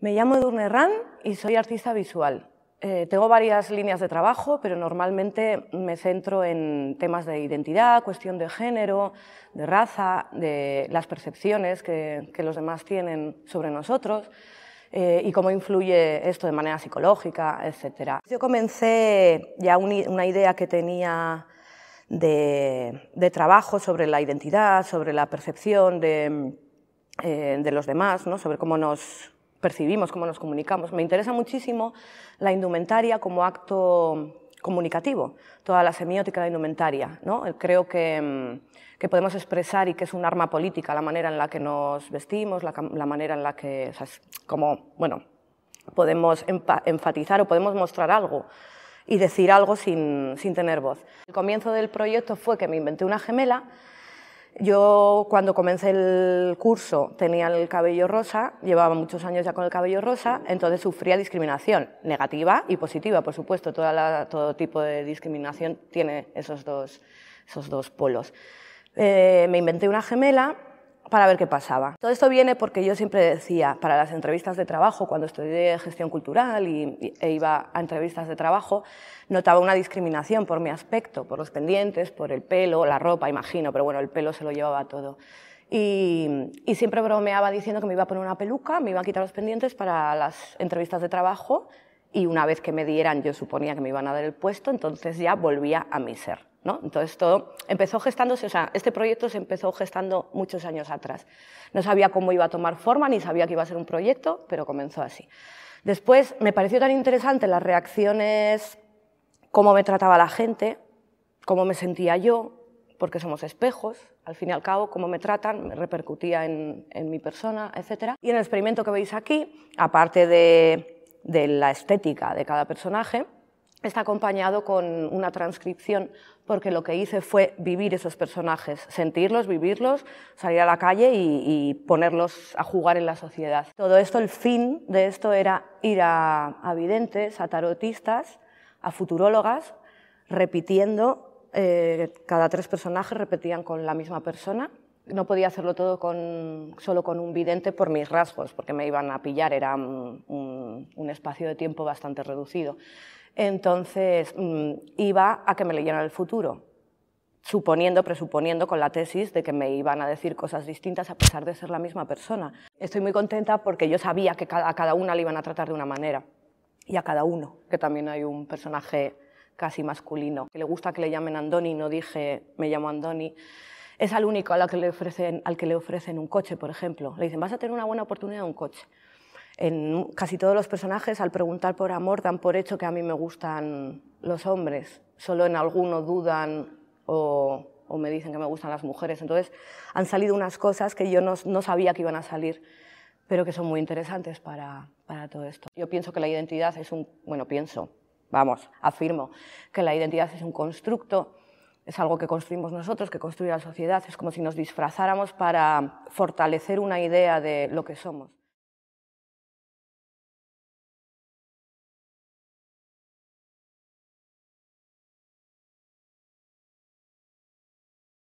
Me llamo Edurne Ran y soy artista visual. Eh, tengo varias líneas de trabajo, pero normalmente me centro en temas de identidad, cuestión de género, de raza, de las percepciones que, los demás tienen sobre nosotros eh, y cómo influye esto de manera psicológica, etc. Yo comencé ya una idea que tenía de, trabajo sobre la identidad, sobre la percepción de, eh, los demás, sobre cómo nos percibimos, cómo nos comunicamos. Me interesa muchísimo la indumentaria como acto comunicativo, toda la semiótica de la indumentaria. ¿no? Creo que, podemos expresar y que es un arma política la manera en la que nos vestimos, la, manera en la que, como, bueno, podemos enfatizar o podemos mostrar algo y decir algo sin, sin tener voz. El comienzo del proyecto fue que me inventé una gemela yo cuando comencé el curso tenía el cabello rosa, llevaba muchos años ya con el cabello rosa, entonces sufría discriminación, negativa y positiva, por supuesto, todo tipo de discriminación tiene esos dos, esos dos polos. Eh, me inventé una gemela para ver qué pasaba. Todo esto viene porque yo siempre decía, para las entrevistas de trabajo, cuando estudié gestión cultural y, e iba a entrevistas de trabajo, notaba una discriminación por mi aspecto, por los pendientes, por el pelo, la ropa, imagino, pero bueno, el pelo se lo llevaba todo. Y, siempre bromeaba diciendo que me iba a poner una peluca, me iba a quitar los pendientes para las entrevistas de trabajo y una vez que me dieran, yo suponía que me iban a dar el puesto, entonces ya volvía a mi ser. Entonces todo empezó gestándose, o sea, este proyecto se empezó gestando muchos años atrás. No sabía cómo iba a tomar forma, ni sabía que iba a ser un proyecto, pero comenzó así. Después me pareció tan interesante las reacciones, cómo me trataba la gente, cómo me sentía yo, porque somos espejos, al fin y al cabo, cómo me tratan, me repercutía en, mi persona, etc. Y en el experimento que veis aquí, aparte de la estética de cada personaje, está acompañado con una transcripción porque lo que hice fue vivir esos personajes, sentirlos, vivirlos, salir a la calle y, ponerlos a jugar en la sociedad. Todo esto, el fin de esto era ir a, videntes, a tarotistas, a futurólogas, repitiendo, eh, cada tres personajes repetían con la misma persona. No podía hacerlo todo con, solo con un vidente por mis rasgos, porque me iban a pillar, era un espacio de tiempo bastante reducido. Entonces mm, iba a que me leyeran el futuro, suponiendo, presuponiendo con la tesis de que me iban a decir cosas distintas a pesar de ser la misma persona. Estoy muy contenta porque yo sabía que a cada una le iban a tratar de una manera y a cada uno, que también hay un personaje casi masculino, que le gusta que le llamen Andoni, no dije me llamo Andoni, es al único al que le ofrecen, al que le ofrecen un coche, por ejemplo. Le dicen, vas a tener una buena oportunidad de un coche en casi todos los personajes, al preguntar por amor, dan por hecho que a mí me gustan los hombres. Solo en alguno dudan o, me dicen que me gustan las mujeres. Entonces, han salido unas cosas que yo no, sabía que iban a salir, pero que son muy interesantes para, para todo esto. Yo pienso que la identidad es un... Bueno, pienso, vamos, afirmo, que la identidad es un constructo es algo que construimos nosotros, que construye la sociedad, es como si nos disfrazáramos para fortalecer una idea de lo que somos.